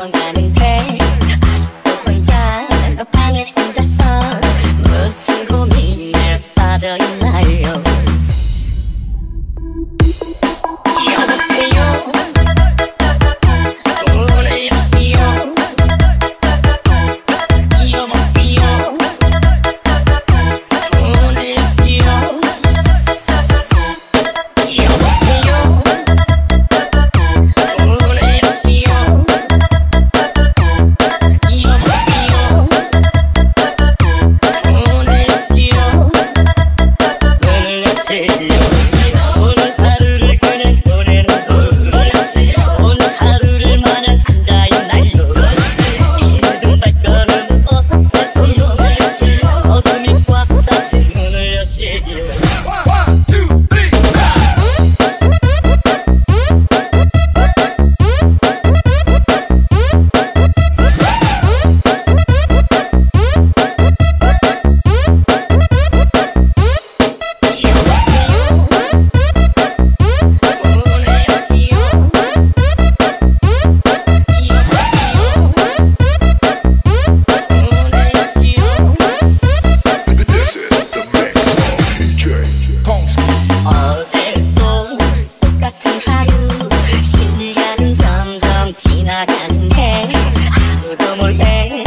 도망가는 돼 아직도 혼자 너 방에 앉아서 무슨 고민에 빠져있나? anh nghe người tôi mỗi em